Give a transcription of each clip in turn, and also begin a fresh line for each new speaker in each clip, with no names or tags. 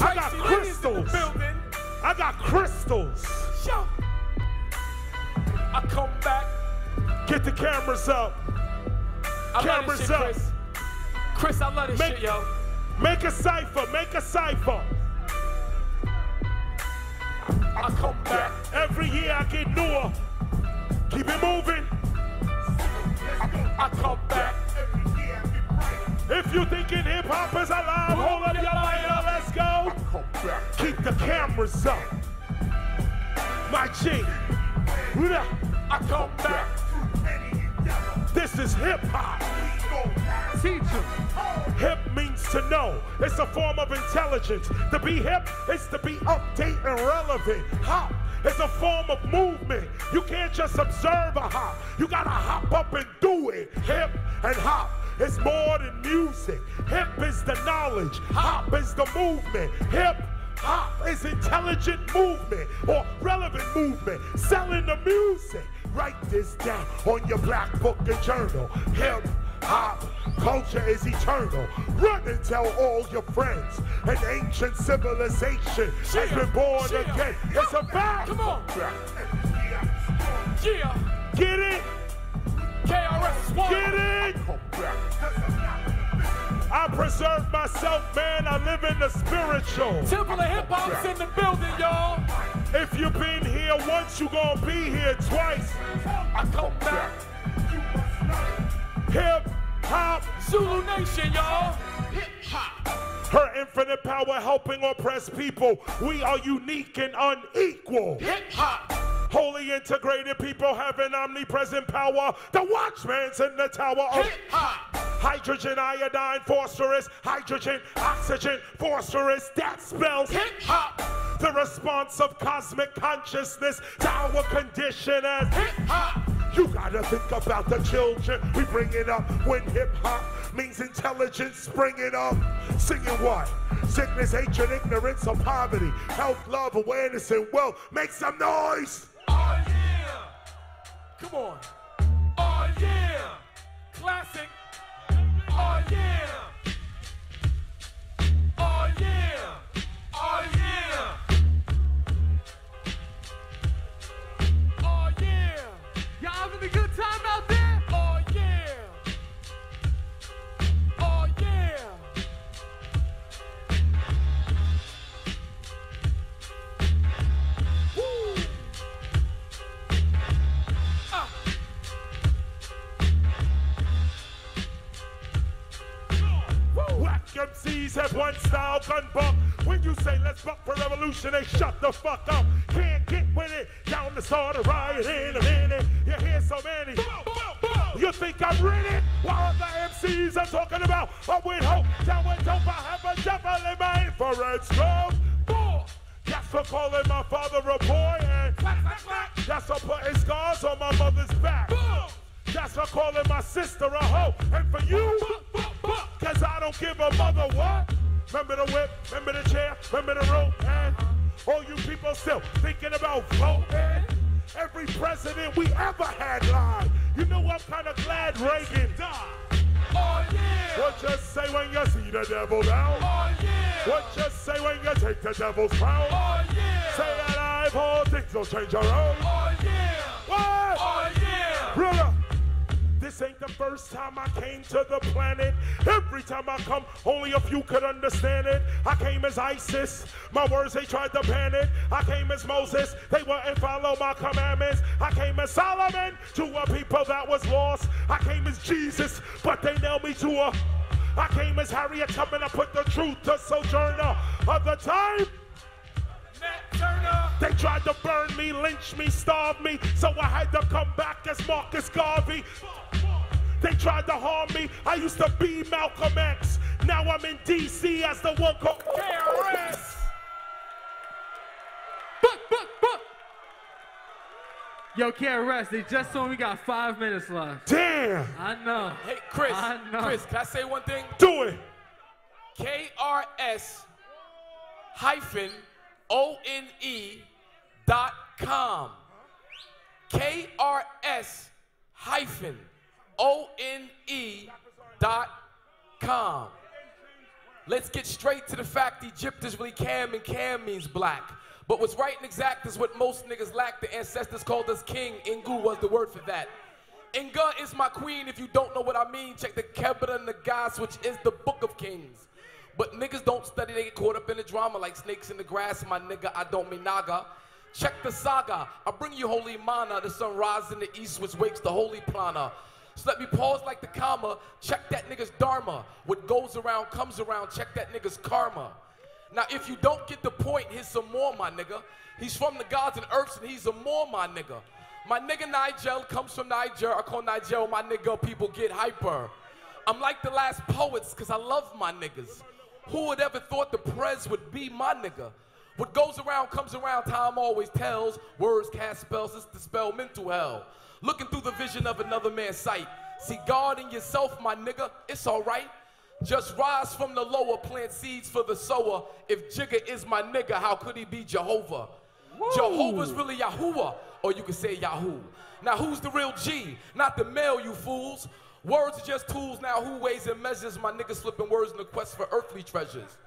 I got
Tracy Lynn is in the
crystals. I got crystals.
Yo. I come back.
Get the cameras up.
I
Cameras
shit,
up.
Chris. Chris, I love this
Make-
shit, yo.
Make a cipher. Make a cipher.
I come back.
Every year I get newer. Keep it moving.
I come back. Every year.
If you thinking hip hop is alive, hold up your lighter. Go. Keep the cameras up. My G.
I come back.
This is hip hop.
Teach.
Hip means to know. It's a form of intelligence. To be hip is to be update and relevant. Hop is a form of movement. You can't just observe a hop. You gotta hop up and do it. Hip and hop is more than music. Hip is the knowledge. Hop is the movement. Hip hop is intelligent movement or relevant movement. Selling the music. Write this down on your black book and journal. Hip hop culture is eternal. Run and tell all your friends. An ancient civilization has been born
Yeah.
again. It's a fact.
Come on. Yeah.
Get it?
KRS One.
Get it? I preserve myself, man. I live in the spiritual.
Temple of Hip Hop's in the building, y'all.
If you've been here once, you gonna be here twice.
I come back.
Hip hop,
Zulu Nation, y'all. Hip hop.
her infinite power helping oppressed people. We are unique and unequal.
Hip hop.
Holy integrated people having omnipresent power. The watchman's in the tower of
Hip hop.
Hydrogen, iodine, phosphorus, hydrogen, oxygen, phosphorus. That spells
Hip hop.
the response of cosmic consciousness to our condition as
Hip hop.
you gotta think about the children we bring it up when hip hop means intelligence springing up. Singing what? Sickness, hatred, ignorance, or poverty. Health, love, awareness, and wealth. Make some noise.
Oh yeah. Come on. Oh yeah. Classic.
MCs have one style gun buck. When you say let's buck for revolution, they shut the fuck up. Can't get with it. Down to start a riot in a minute. You hear so many. You think I'm ready? While other MCs are talking about up with hope. Down with dope, I have a devil in my infrared scope. Boom. That's for calling my father a boy and that's for putting scars on my mother's back. That's for calling my sister a hoe. And for you, cause I don't give a mother what. Remember the whip, remember the chair, remember the rope, and all you people still thinking about voting. Every president we ever had lied. You know I'm kind of glad Reagan died.
Oh yeah.
What you say when you see the devil down?
Oh yeah.
What you say when you take the devil's crown?
Oh yeah.
Say that I've all things will change around.
Oh yeah.
What?
Oh yeah.
This ain't the first time I came to the planet. Every time I come, only a few could understand it. I came as ISIS. My words, they tried to ban it. I came as Moses. They wouldn't follow my commandments. I came as Solomon to a people that was lost. I came as Jesus, but they nailed me to a. I came as Harriet Tubman. I put the truth to Sojourner. of the time.
Nat Turner.
They tried to burn me, lynch me, starve me, so I had to come back as Marcus Garvey. They tried to harm me. I used to be Malcolm X. Now I'm in D.C. as the one called
KRS.
Book, book, book. Yo, can't. They just told me we got five minutes left.
Damn.
I know.
Hey, Chris.
I know.
Chris, can I say one thing?
Do it.
KRS hyphen O N E dot com. KRS hyphen O N E dot com. Let's get straight to the fact Egypt is really Cam and Cam means black. But what's right and exact is what most niggas lack. The ancestors called us king. Ingu was the word for that. Inga is my queen. If you don't know what I mean, check the Kebra and the Gas, which is the book of kings. But niggas don't study, they get caught up in the drama like snakes in the grass. My nigga, I don't mean naga. Check the saga. I bring you holy mana, the sun rises in the east, which wakes the holy prana. So let me pause like the comma. Check that nigga's dharma. What goes around comes around. Check that nigga's karma. Now, if you don't get the point, here's some more, my nigga. He's from the gods and earths, and he's a Moor, my nigga. My nigga Nigel comes from Niger. I call Nigel my nigga. People get hyper. I'm like the last poets, cause I love my niggas. Who would ever thought the Prez would be my nigga? What goes around comes around, time always tells. Words cast spells, it's dispel mental hell. Looking through the vision of another man's sight. See God in yourself, my nigga, it's alright. Just rise from the lower, plant seeds for the sower. If Jigga is my nigga, how could he be Jehovah? Jehovah's really Yahuwah, or you could say Yahoo. Now who's the real G? Not the male, you fools. Words are just tools now. Who weighs and measures my niggas flipping words in the quest for earthly treasures?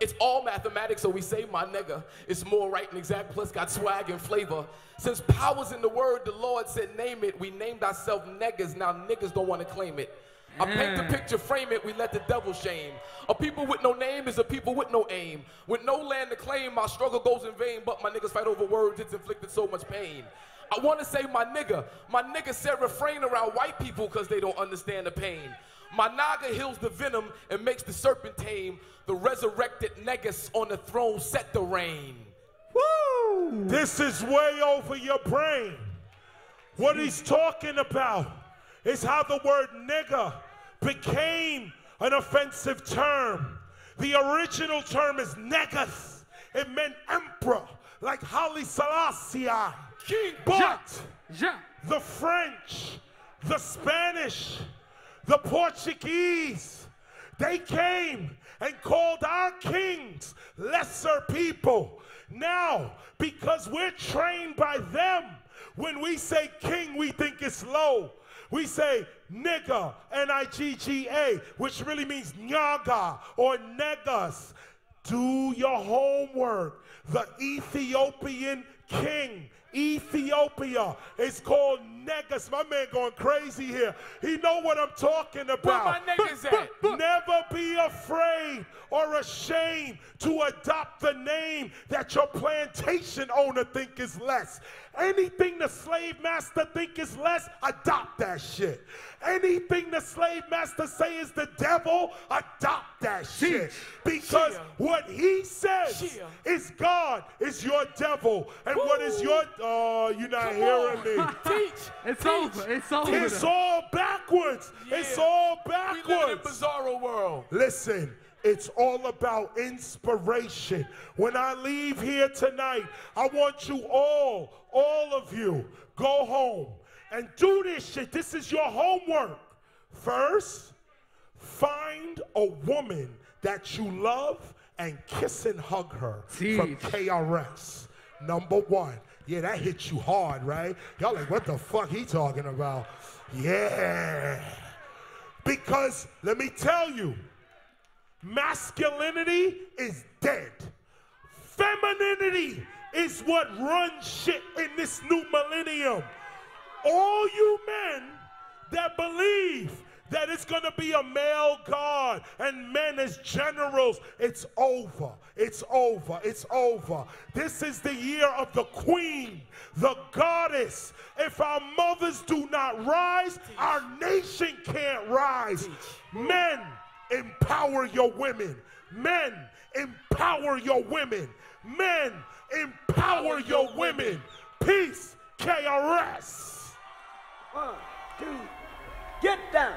It's all mathematics, so we say my nigga. It's more right and exact, plus got swag and flavor. Since power's in the word, the Lord said name it. We named ourselves niggas, now niggas don't want to claim it. I mm. paint the picture, frame it, we let the devil shame. A people with no name is a people with no aim. With no land to claim, my struggle goes in vain, but my niggas fight over words, it's inflicted so much pain. I wanna say my nigga, my nigga said refrain around white people cause they don't understand the pain. My naga heals the venom and makes the serpent tame. The resurrected negus on the throne set the reign.
Woo! This is way over your brain. What he's talking about is how the word nigger became an offensive term. The original term is negus. It meant emperor, like Haile Selassie.
King
But the French, the Spanish, the Portuguese, they came and called our kings lesser people. Now, because we're trained by them, when we say king, we think it's low. We say nigga, N-I-G-G-A, which really means nyaga or negas. Do your homework. The Ethiopian king, Ethiopia, is called Negus. My man going crazy here. He know what I'm talking
Where
about.
my niggas at?
Never be afraid or ashamed to adopt the name that your plantation owner think is less. Anything the slave master think is less, adopt that shit. Anything the slave master say is the devil, adopt that shit. Because what he says is God is your devil. And what is your oh, you're not
Come
hearing
on.
me.
Teach.
It's
Teach.
over. It's over.
It's all backwards. It's
Yeah.
all
We live in a
backwards.
bizarro world.
Listen, it's all about inspiration. When I leave here tonight, I want you all, all of you, go home and do this shit. This is your homework. First, find a woman that you love and kiss and hug her from KRS. Number one. Yeah, that hit you hard, right? Y'all like, what the fuck he talking about? Yeah. Because let me tell you, masculinity is dead. Femininity is what runs shit in this new millennium. All you men that believe that it's gonna be a male god and men as generals, it's over. It's over. It's over. This is the year of the queen, the goddess. If our mothers do not rise, our nation can't rise. Men, empower your women. Men, empower your women. Men, empower your women. Peace, KRS.
One, two, get down.